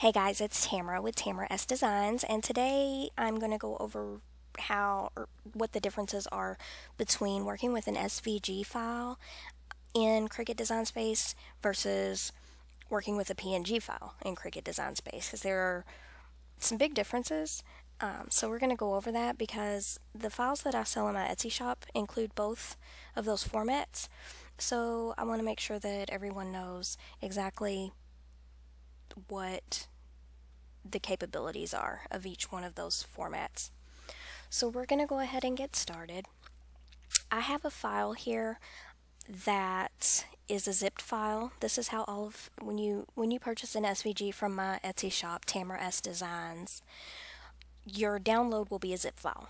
Hey guys, it's Tamra with Tamra's Designs, and today I'm going to go over how or what the differences are between working with an SVG file in Cricut Design Space versus working with a PNG file in Cricut Design Space because there are some big differences. Um, so we're going to go over that because the files that I sell in my Etsy shop include both of those formats. So I want to make sure that everyone knows exactly what the capabilities are of each one of those formats. So we're going to go ahead and get started. I have a file here that is a zipped file. This is how all of when you when you purchase an SVG from my Etsy shop, Tamra's Designs, your download will be a zip file.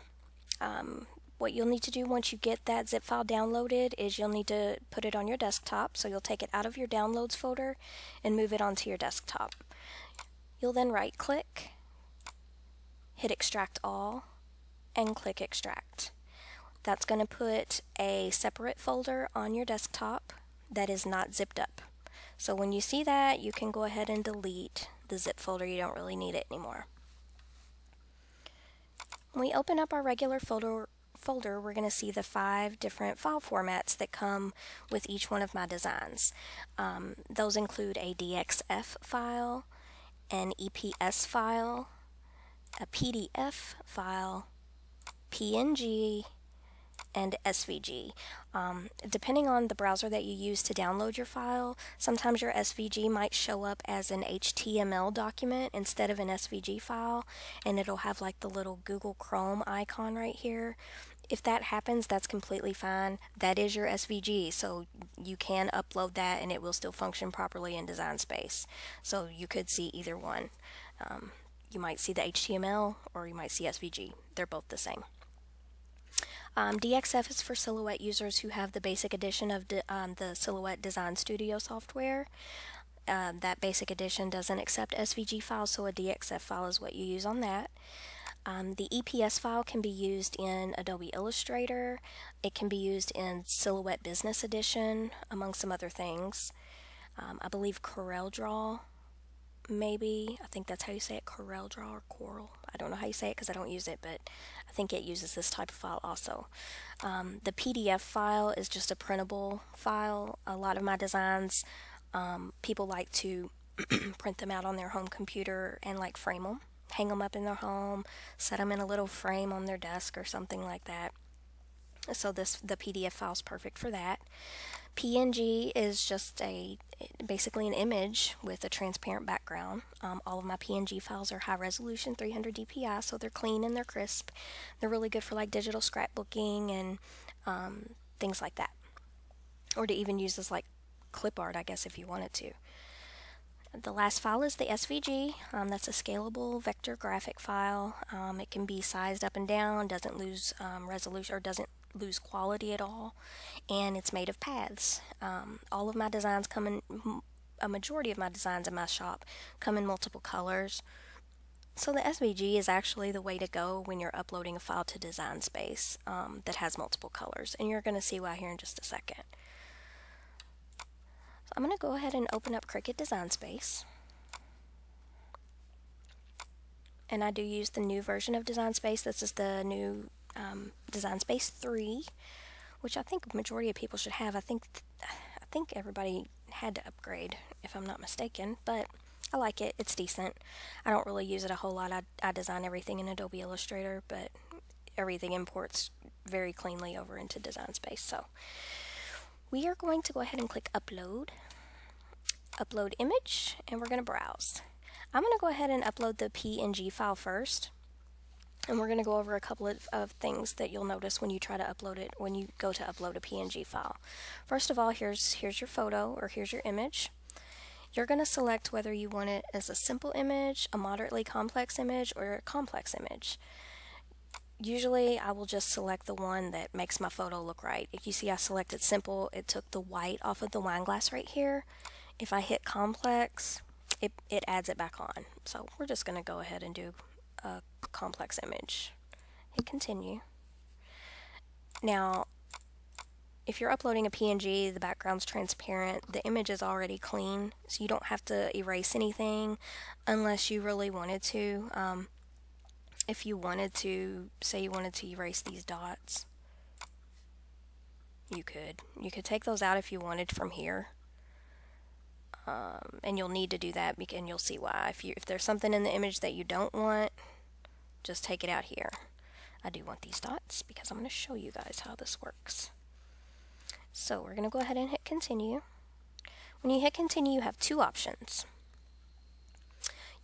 Um, what you'll need to do once you get that zip file downloaded is you'll need to put it on your desktop. So you'll take it out of your downloads folder and move it onto your desktop. You'll then right click, hit extract all, and click extract. That's going to put a separate folder on your desktop that is not zipped up. So when you see that, you can go ahead and delete the zip folder. You don't really need it anymore. We open up our regular folder, folder, we're going to see the five different file formats that come with each one of my designs. Um, those include a DXF file, an EPS file, a PDF file, PNG, and SVG. Um, depending on the browser that you use to download your file, sometimes your SVG might show up as an HTML document instead of an SVG file, and it'll have like the little Google Chrome icon right here. If that happens, that's completely fine. That is your SVG, so you can upload that and it will still function properly in Design Space. So you could see either one. Um, you might see the HTML or you might see SVG. They're both the same. Um, DXF is for Silhouette users who have the basic edition of um, the Silhouette Design Studio software. Um, that basic edition doesn't accept SVG files, so a DXF file is what you use on that. Um, the EPS file can be used in Adobe Illustrator. It can be used in Silhouette Business Edition, among some other things. Um, I believe CorelDRAW maybe. I think that's how you say it, Corel Draw or Coral. I don't know how you say it because I don't use it, but I think it uses this type of file also. Um, the PDF file is just a printable file. A lot of my designs, um, people like to print them out on their home computer and like frame them, hang them up in their home, set them in a little frame on their desk or something like that. So this the PDF file is perfect for that. PNG is just a basically an image with a transparent background. Um, all of my PNG files are high resolution 300 dpi, so they're clean and they're crisp. They're really good for like digital scrapbooking and um, things like that, or to even use as like clip art, I guess, if you wanted to. The last file is the SVG. Um, that's a scalable vector graphic file. Um, it can be sized up and down, doesn't lose um, resolution or doesn't lose quality at all, and it's made of paths. Um, all of my designs come in, a majority of my designs in my shop come in multiple colors. So the SVG is actually the way to go when you're uploading a file to Design Space um, that has multiple colors, and you're going to see why here in just a second. I'm going to go ahead and open up Cricut Design Space. And I do use the new version of Design Space. This is the new um, Design Space 3, which I think majority of people should have. I think I think everybody had to upgrade, if I'm not mistaken, but I like it. It's decent. I don't really use it a whole lot. I, I design everything in Adobe Illustrator, but everything imports very cleanly over into Design Space. So we are going to go ahead and click Upload, Upload Image, and we're going to browse. I'm going to go ahead and upload the PNG file first. And we're going to go over a couple of, of, things that you'll notice when you try to upload it, when you go to upload a PNG file. First of all, here's, here's your photo, or here's your image. You're going to select whether you want it as a simple image, a moderately complex image, or a complex image. Usually I will just select the one that makes my photo look right. If you see I selected simple, it took the white off of the wine glass right here. If I hit complex, it, it adds it back on. So we're just going to go ahead and do a complex image. Hit continue. Now, if you're uploading a PNG, the background's transparent, the image is already clean, so you don't have to erase anything unless you really wanted to. Um, if you wanted to, say you wanted to erase these dots, you could. You could take those out if you wanted from here. Um, and you'll need to do that and you'll see why. If, you, if there's something in the image that you don't want, just take it out here. I do want these dots because I'm going to show you guys how this works. So we're going to go ahead and hit continue. When you hit continue, you have two options.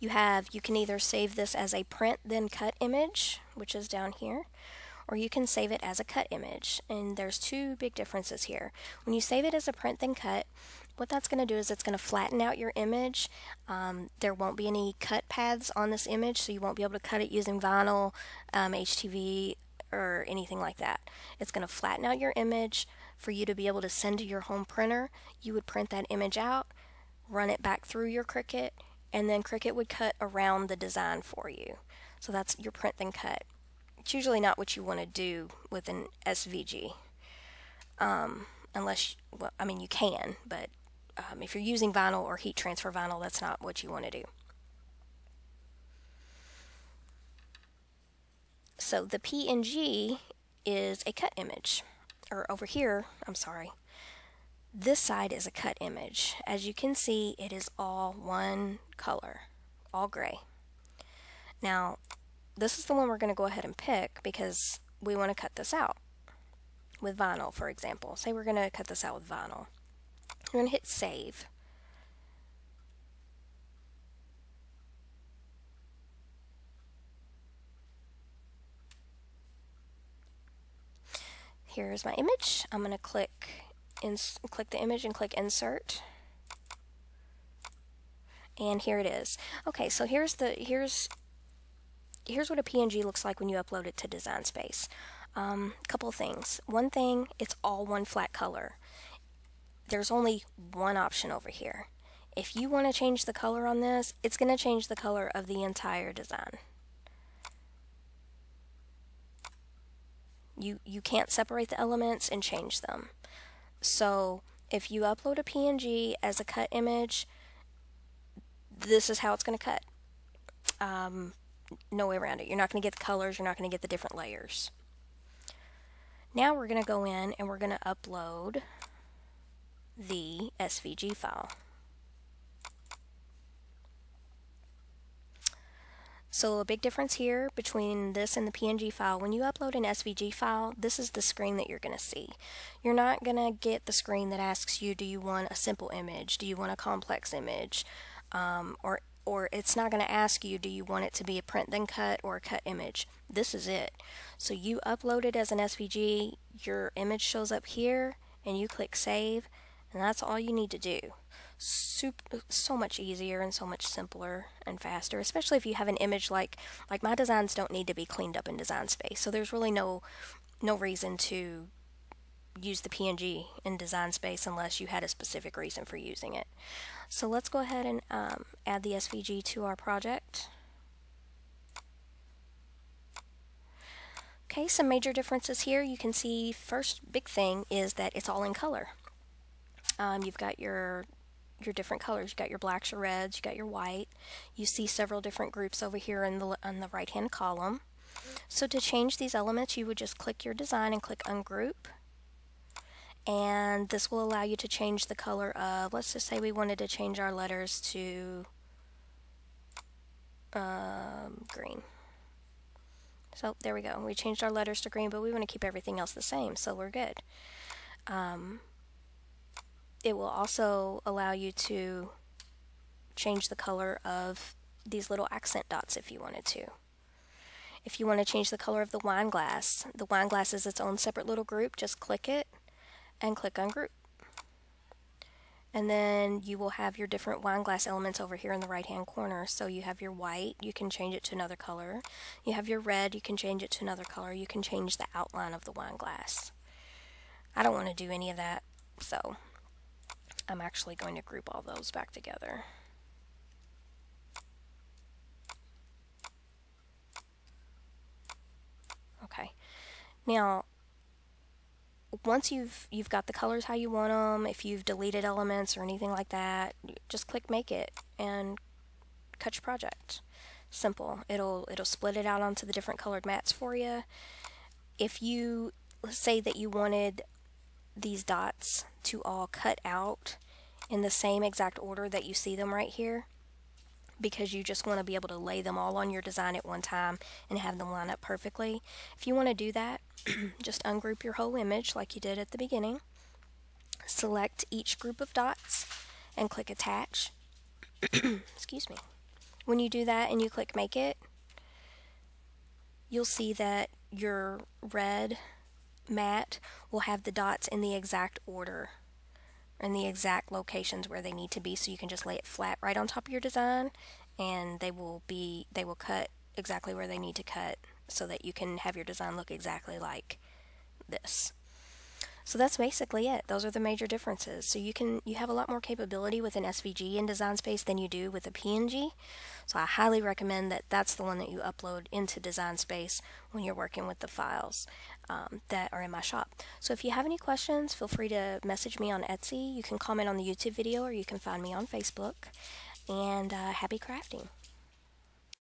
You have, you can either save this as a print then cut image, which is down here, or you can save it as a cut image. And there's two big differences here. When you save it as a print then cut, what that's going to do is it's going to flatten out your image. Um, there won't be any cut paths on this image, so you won't be able to cut it using vinyl, um, HTV, or anything like that. It's going to flatten out your image for you to be able to send to your home printer. You would print that image out, run it back through your Cricut, and then Cricut would cut around the design for you. So that's your print then cut. It's usually not what you want to do with an SVG. Um, unless, well, I mean, you can, but um, if you're using vinyl or heat transfer vinyl, that's not what you want to do. So the PNG is a cut image, or over here, I'm sorry, this side is a cut image. As you can see, it is all one color, all gray. Now, this is the one we're going to go ahead and pick because we want to cut this out with vinyl, for example. Say we're going to cut this out with vinyl. We're going to hit save. Here's my image. I'm going to click click the image and click insert and here it is. Okay, so here's the here's here's what a PNG looks like when you upload it to Design Space. Um, couple things. One thing, it's all one flat color. There's only one option over here. If you want to change the color on this, it's going to change the color of the entire design. You, you can't separate the elements and change them. So if you upload a PNG as a cut image, this is how it's going to cut. Um, no way around it. You're not going to get the colors, you're not going to get the different layers. Now we're going to go in and we're going to upload the SVG file. So a big difference here between this and the PNG file, when you upload an SVG file, this is the screen that you're going to see. You're not going to get the screen that asks you, do you want a simple image? Do you want a complex image? Um, or or it's not going to ask you do you want it to be a print then cut or a cut image this is it so you upload it as an SVG your image shows up here and you click save and that's all you need to do Super, so much easier and so much simpler and faster especially if you have an image like like my designs don't need to be cleaned up in design space so there's really no no reason to use the PNG in design space unless you had a specific reason for using it so let's go ahead and um, add the SVG to our project. Okay, some major differences here. You can see first big thing is that it's all in color. Um, you've got your your different colors. You've got your blacks, your reds, you got your white. You see several different groups over here in the on the right hand column. So to change these elements, you would just click your design and click ungroup and this will allow you to change the color of, let's just say we wanted to change our letters to um, green. So there we go. We changed our letters to green, but we want to keep everything else the same, so we're good. Um, it will also allow you to change the color of these little accent dots if you wanted to. If you want to change the color of the wine glass, the wine glass is its own separate little group, just click it and click ungroup. And then you will have your different wine glass elements over here in the right hand corner. So you have your white, you can change it to another color. You have your red, you can change it to another color. You can change the outline of the wine glass. I don't want to do any of that, so I'm actually going to group all those back together. Okay. Now, once you've you've got the colors how you want them, if you've deleted elements or anything like that, just click Make It and cut your project. Simple. It'll it'll split it out onto the different colored mats for you. If you say that you wanted these dots to all cut out in the same exact order that you see them right here, because you just want to be able to lay them all on your design at one time and have them line up perfectly. If you want to do that, just ungroup your whole image like you did at the beginning. Select each group of dots and click attach. Excuse me. When you do that and you click make it, you'll see that your red mat will have the dots in the exact order in the exact locations where they need to be so you can just lay it flat right on top of your design and they will be they will cut exactly where they need to cut so that you can have your design look exactly like this. So that's basically it. Those are the major differences. So you can you have a lot more capability with an SVG in Design Space than you do with a PNG. So I highly recommend that that's the one that you upload into Design Space when you're working with the files um, that are in my shop. So if you have any questions, feel free to message me on Etsy. You can comment on the YouTube video or you can find me on Facebook. And uh, happy crafting!